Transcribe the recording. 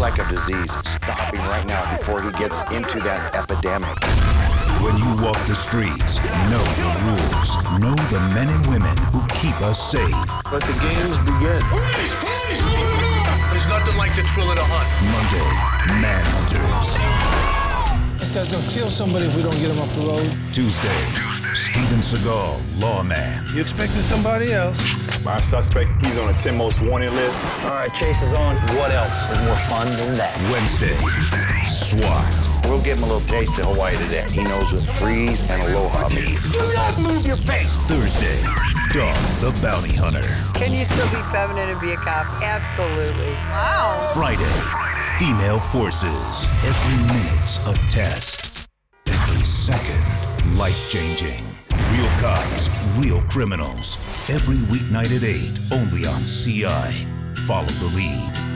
like a disease. Stop him right now before he gets into that epidemic. When you walk the streets, know the rules. Know the men and women who keep us safe. Let the games begin. Please, please, There's nothing like the thrill of the hunt. Monday, Manhunters. This guy's gonna kill somebody if we don't get him up the road. Tuesday, Steven Seagal, lawman. You expecting somebody else? My suspect, he's on a 10 most wanted list. All right, chase is on. What else is more fun than that? Wednesday, SWAT. We'll give him a little taste of Hawaii today. He knows what freeze and aloha means. Do not move your face. Thursday, Dog the Bounty Hunter. Can you still be feminine and be a cop? Absolutely. Wow. Friday, Female Forces. Every minute's a test. Every second, life changing. Real cops, real criminals. Every weeknight at 8, only on CI. Follow the lead.